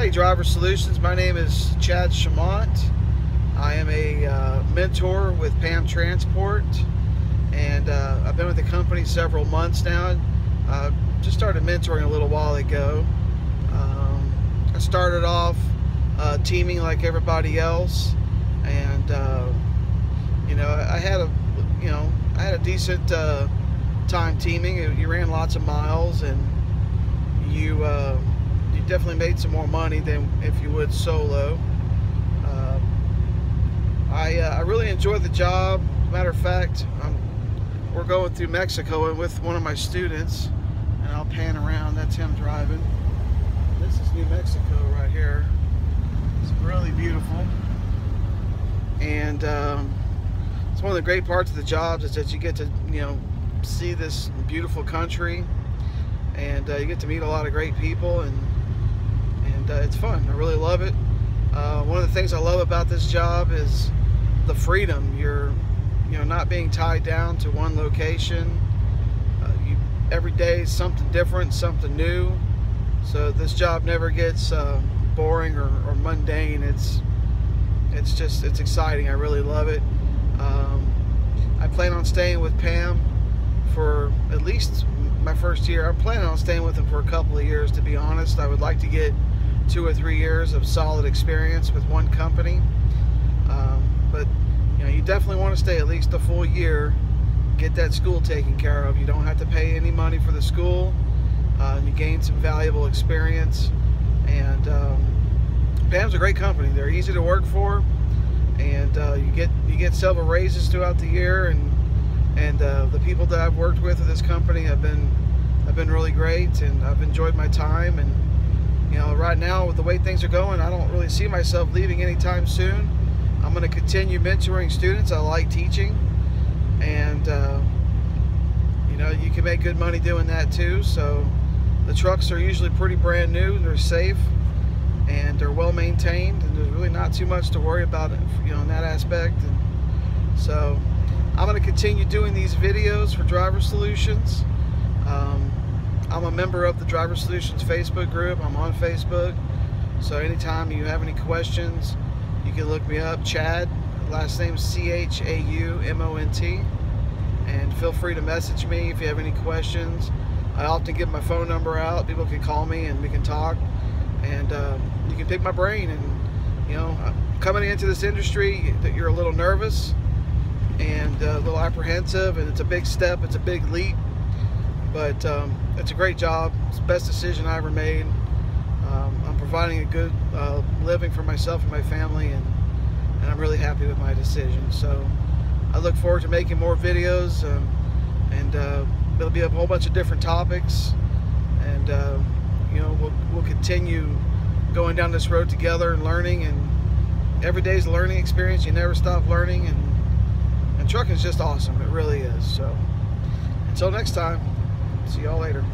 Hey Driver Solutions, my name is Chad Chaumont. I am a uh, mentor with PAM Transport and uh, I've been with the company several months now. Uh, just started mentoring a little while ago. Um, I started off uh, teaming like everybody else and uh, you know I had a you know I had a decent uh, time teaming. You ran lots of miles and you you definitely made some more money than if you would solo. Uh, I, uh, I really enjoy the job. Matter of fact, I'm, we're going through Mexico and with one of my students, and I'll pan around. That's him driving. This is New Mexico right here. It's really beautiful, and um, it's one of the great parts of the jobs is that you get to you know see this beautiful country, and uh, you get to meet a lot of great people and uh, it's fun. I really love it. Uh, one of the things I love about this job is the freedom. You're, you know, not being tied down to one location. Uh, you, every day is something different, something new. So this job never gets uh, boring or, or, mundane. It's, it's just, it's exciting. I really love it. Um, I plan on staying with Pam for at least my first year. I'm planning on staying with him for a couple of years, to be honest. I would like to get two or three years of solid experience with one company. Um, but you know, you definitely want to stay at least a full year, get that school taken care of. You don't have to pay any money for the school. Uh, you gain some valuable experience, and um, PAM's a great company. They're easy to work for, and uh, you get you get several raises throughout the year, and and uh, the people that I've worked with at this company have been have been really great, and I've enjoyed my time and you know, right now with the way things are going, I don't really see myself leaving anytime soon. I'm going to continue mentoring students. I like teaching, and uh, you know, you can make good money doing that too. So the trucks are usually pretty brand new. They're safe and they're well maintained, and there's really not too much to worry about, you know, in that aspect. And so I'm going to continue doing these videos for Driver Solutions. Um, I'm a member of the Driver Solutions Facebook group. I'm on Facebook. So anytime you have any questions, you can look me up. Chad, last name C-H-A-U-M-O-N-T. And feel free to message me if you have any questions. I often give my phone number out. People can call me and we can talk. And uh, you can pick my brain. And, you know, coming into this industry, that you're a little nervous and a little apprehensive. And it's a big step. It's a big leap but um, it's a great job. It's the best decision I ever made. Um, I'm providing a good uh, living for myself and my family, and, and I'm really happy with my decision. So I look forward to making more videos, um, and uh, there'll be a whole bunch of different topics, and uh, you know we'll, we'll continue going down this road together and learning, and every day's a learning experience. You never stop learning, and and trucking is just awesome. It really is. So until next time. See y'all later.